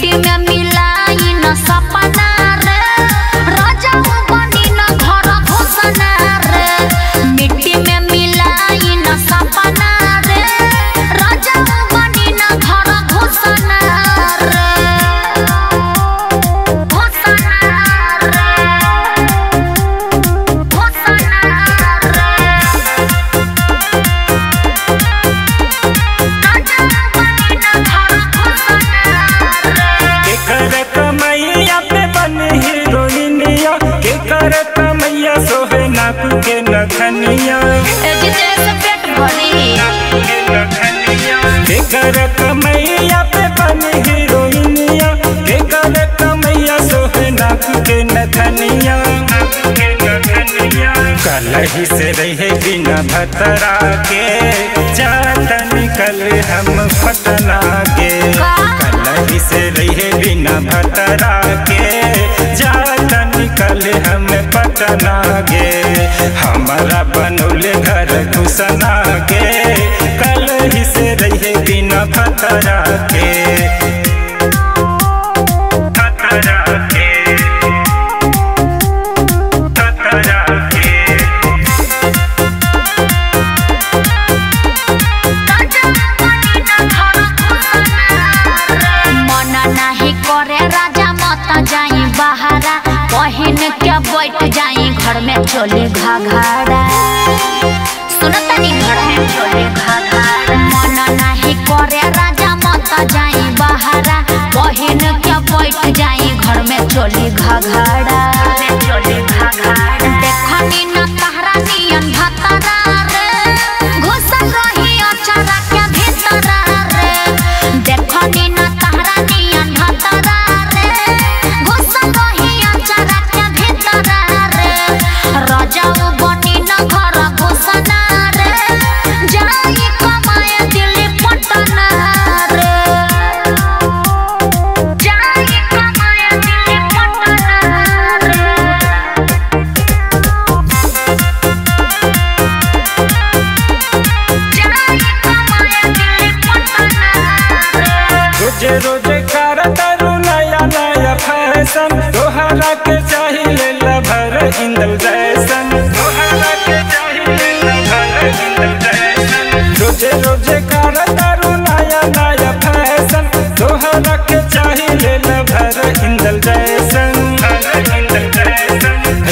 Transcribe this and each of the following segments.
Dime a mí. कर कमैया सोहे नाक के नखनिया कर कमैया पे बनी हीरोइनिया। के कर कमैया सोहे नाक के नखनिया कलही से रहे बिना भतरा के जात निकल हम पटना के। कलही से रहे बिना भतरा के गे हमारा बनौले घर घुसना के कलही से रही बिना भतरा के चोली घाघरा सुनता नहीं है चोली घाघरा रोज़े कर नया नया फ़ैशन। तोहरा के चाहिए लभर इंदल जैसन। तोहरा के रोज़े रोज़े कर नया नया फ़ैशन। तोहरा के चाहिए लभर इंदल जैसन।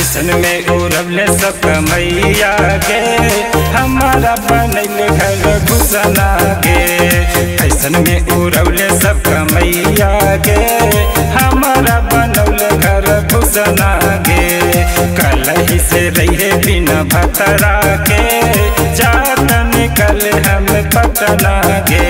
ऐसन में उड़वले सब कमैया गे हमारा बनल घर घुसना गे ऐसन में उड़वले सब कमैया गे हमारा बनौल घर घुसना गे कलही से रहे बिना भतरा के। जात निकल हम पटना गे